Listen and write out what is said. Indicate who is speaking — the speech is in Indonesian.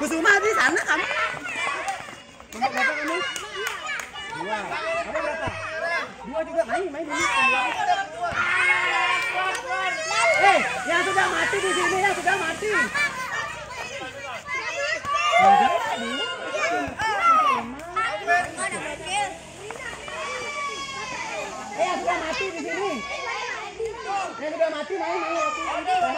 Speaker 1: kamu.
Speaker 2: Nomor berapa kamu? Dua. Kamu berapa? Dua juga main, main ini. Eh, yang sudah mati di sini, yang sudah mati. Eh, yang sudah mati di sini. Yang sudah mati main, main,